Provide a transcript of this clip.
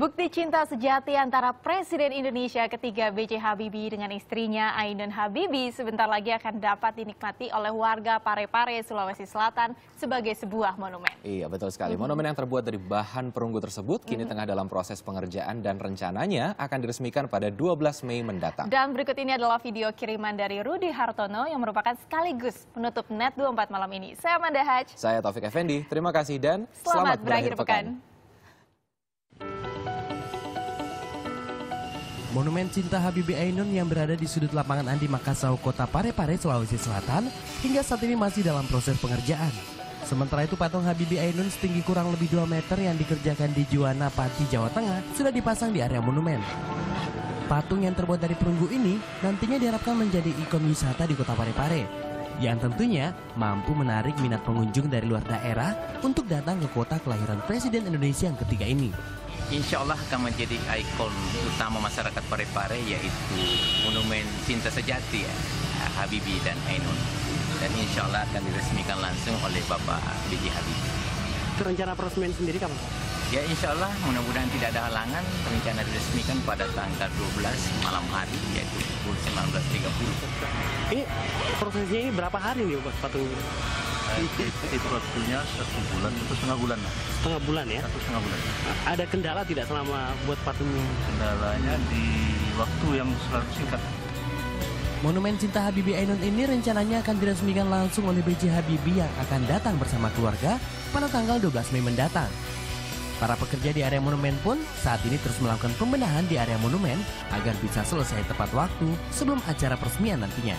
Bukti cinta sejati antara Presiden Indonesia ketiga B.J. Habibie dengan istrinya Ainun Habibie sebentar lagi akan dapat dinikmati oleh warga Parepare, Sulawesi Selatan sebagai sebuah monumen. Iya, betul sekali. Monumen yang terbuat dari bahan perunggu tersebut kini tengah dalam proses pengerjaan dan rencananya akan diresmikan pada 12 Mei mendatang. Dan berikut ini adalah video kiriman dari Rudi Hartono yang merupakan sekaligus penutup Net 24 malam ini. Saya Amanda Haj. Saya Taufik Effendi, terima kasih dan Selamat, berakhir pekan. Monumen Cinta Habibie Ainun yang berada di sudut lapangan Andi Makassau, Kota Parepare, Sulawesi Selatan, hingga saat ini masih dalam proses pengerjaan. Sementara itu patung Habibie Ainun setinggi kurang lebih 2 meter yang dikerjakan di Juwana, Pati, Jawa Tengah sudah dipasang di area monumen. Patung yang terbuat dari perunggu ini nantinya diharapkan menjadi ikon wisata di kota Parepare. Yang tentunya mampu menarik minat pengunjung dari luar daerah untuk datang ke kota kelahiran Presiden Indonesia yang ketiga ini insya Allah akan menjadi ikon utama masyarakat Parepare yaitu monumen cinta sejati ya, Habibie dan Ainun. Dan insya Allah akan diresmikan langsung oleh Bapak B.J. Habibie. Itu rencana peresmian sendiri kapan? Ya insya Allah mudah-mudahan tidak ada halangan rencana diresmikan pada tanggal 12 malam hari yaitu pukul 19.30. Ini prosesnya ini berapa hari nih Pak patung ini? itu waktunya satu bulan atau setengah bulan. Setengah bulan ya? Satu setengah bulan. Ada kendala tidak selama buat patungnya? Kendalanya di waktu yang selalu singkat. Monumen Cinta Habibie Ainun ini rencananya akan diresmikan langsung oleh B.J. Habibie yang akan datang bersama keluarga pada tanggal 12 Mei mendatang. Para pekerja di area monumen pun saat ini terus melakukan pembenahan di area monumen agar bisa selesai tepat waktu sebelum acara peresmian nantinya.